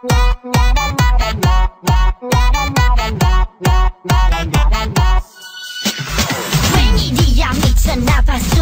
Rainy dia makes an apple